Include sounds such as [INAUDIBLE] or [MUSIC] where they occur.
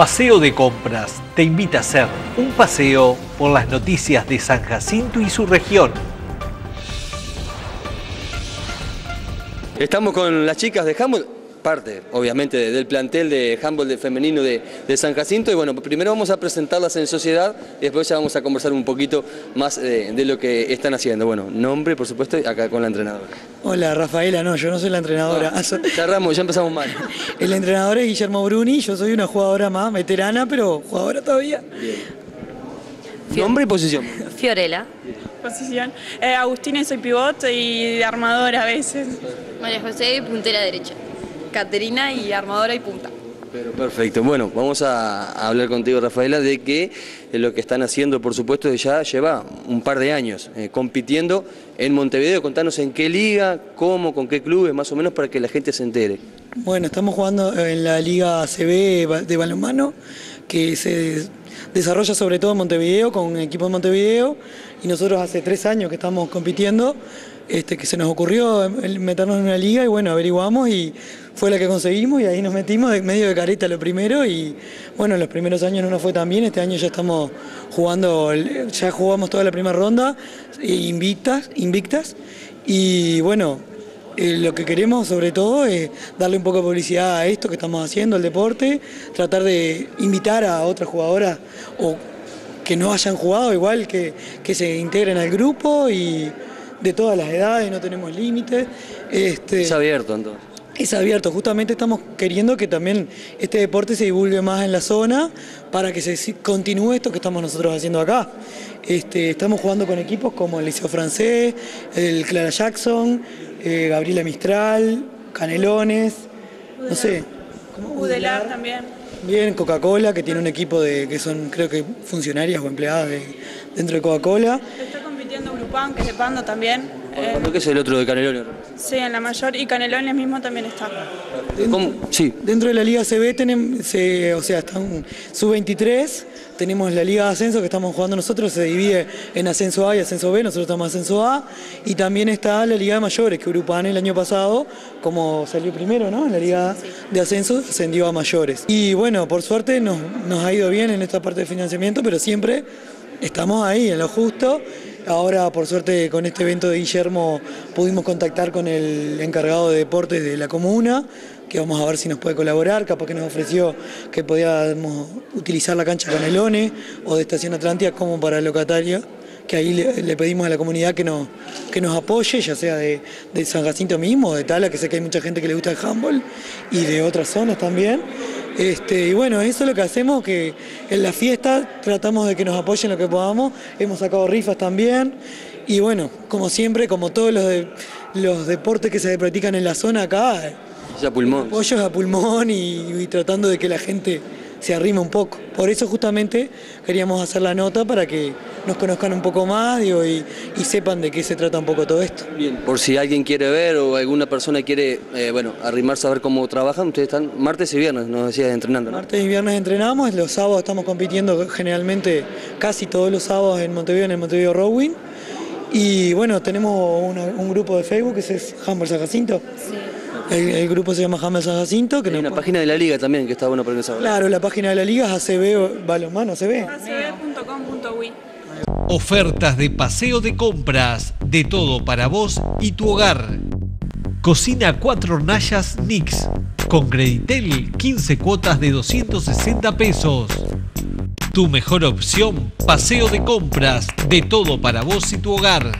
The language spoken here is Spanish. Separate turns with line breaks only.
Paseo de Compras te invita a hacer un paseo por las noticias de San Jacinto y su región.
Estamos con las chicas de Humboldt, parte obviamente del plantel de Humboldt de femenino de, de San Jacinto y bueno, primero vamos a presentarlas en sociedad y después ya vamos a conversar un poquito más eh, de lo que están haciendo. Bueno, nombre por supuesto y acá con la entrenadora.
Hola, Rafaela, no, yo no soy la entrenadora.
Ah, [LAUGHS] cerramos, ya empezamos mal. [LAUGHS]
El entrenador es Guillermo Bruni, yo soy una jugadora más veterana, pero jugadora todavía.
Nombre y posición.
Fiorella.
Posición. Eh, Agustina, soy pivote y armadora a veces.
María José, puntera derecha.
Caterina y armadora y punta.
Pero perfecto. Bueno, vamos a hablar contigo, Rafaela, de que lo que están haciendo, por supuesto, ya lleva un par de años eh, compitiendo en Montevideo. Contanos en qué liga, cómo, con qué clubes, más o menos, para que la gente se entere.
Bueno, estamos jugando en la Liga CB de balonmano, que se desarrolla sobre todo en Montevideo, con un equipo de Montevideo, y nosotros hace tres años que estamos compitiendo, este, que se nos ocurrió meternos en una liga y bueno, averiguamos y fue la que conseguimos y ahí nos metimos medio de careta lo primero y bueno, los primeros años no nos fue tan bien, este año ya estamos jugando, ya jugamos toda la primera ronda, invictas, invictas y bueno, eh, lo que queremos sobre todo es darle un poco de publicidad a esto que estamos haciendo, el deporte, tratar de invitar a otras jugadoras o que no hayan jugado igual, que, que se integren al grupo y de todas las edades, no tenemos límites.
Este, es abierto entonces.
Es abierto, justamente estamos queriendo que también este deporte se divulgue más en la zona para que se continúe esto que estamos nosotros haciendo acá. Este, estamos jugando con equipos como el Liceo Francés, el Clara Jackson, eh, Gabriela Mistral, Canelones, no sé.
Udelar también.
Bien, Coca-Cola, que tiene un equipo de que son creo que funcionarias o empleadas dentro de Coca-Cola.
Está compitiendo Grupán, que es de Pando también.
¿Cuánto que es el otro de Canelones?
Sí, en la mayor y Canelones mismo también está.
Dentro, sí. dentro de la Liga CB tenemos, o sea, están sub-23, tenemos la Liga de Ascenso que estamos jugando nosotros, se divide en Ascenso A y Ascenso B, nosotros estamos en Ascenso A, y también está la Liga de Mayores, que Urupán el año pasado, como salió primero, ¿no? En la Liga de Ascenso, ascendió a Mayores. Y bueno, por suerte nos, nos ha ido bien en esta parte de financiamiento, pero siempre estamos ahí, en lo justo. Ahora, por suerte, con este evento de Guillermo pudimos contactar con el encargado de deportes de la comuna, que vamos a ver si nos puede colaborar, capaz que nos ofreció que podíamos utilizar la cancha Canelones o de Estación Atlántica como para locatario que ahí le, pedimos a la comunidad que nos, que nos apoye, ya sea de, San Jacinto mismo, de Tala, que sé que hay mucha gente que le gusta el handball, y de otras zonas también. Este, y bueno, eso es lo que hacemos, que en la fiesta tratamos de que nos apoyen lo que podamos, hemos sacado rifas también, y bueno, como siempre, como todos los, los deportes que se practican en la zona acá,
a pulmón.
Pollos a pulmón y, tratando de que la gente se arrime un poco. Por eso justamente queríamos hacer la nota para que nos conozcan un poco más y, sepan de qué se trata un poco todo esto.
Bien, por si alguien quiere ver o alguna persona quiere, eh, bueno, arrimarse a ver cómo trabajan, ustedes están martes y viernes, nos decías, entrenando.
Martes y viernes entrenamos, los sábados estamos compitiendo generalmente casi todos los sábados en Montevideo, en el Montevideo Rowing. Y bueno, tenemos un grupo de Facebook que es Humble San Jacinto. Sí. El, grupo se llama James San Jacinto. Que
Hay una página de la liga también que está bueno para empezar.
Claro, la página de la liga es ACB Balonmano, ACB.
acb.com.uy
Ofertas de paseo de compras, de todo para vos y tu hogar. Cocina cuatro hornallas Nix, con Creditel 15 cuotas de 260 pesos. Tu mejor opción, paseo de compras, de todo para vos y tu hogar.